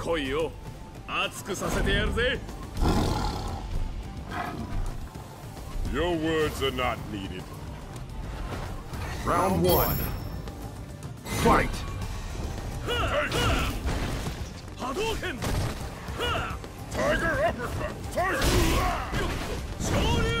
来いよ熱くさせてやるぜ Your words are not needed. Round one. Fight! 波動拳 Tiger uppercut! Tiger! 昇竜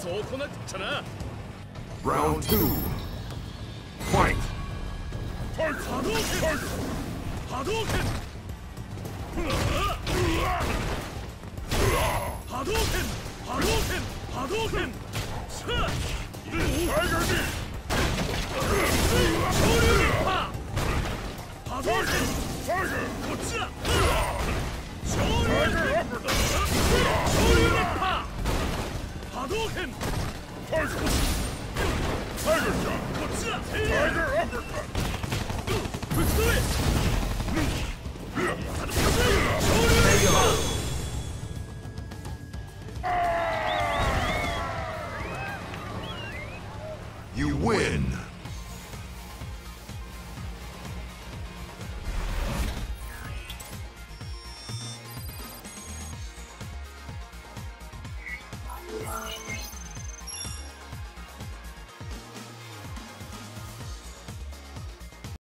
そうこなっちゃな Round two. Fight! Tiger! 波動拳!波動拳波動拳波動拳波動拳さあ Tiger Tiger! Tiger shot! こっちだ Tiger uppercut! ぶち止め昇竜一波 You win! you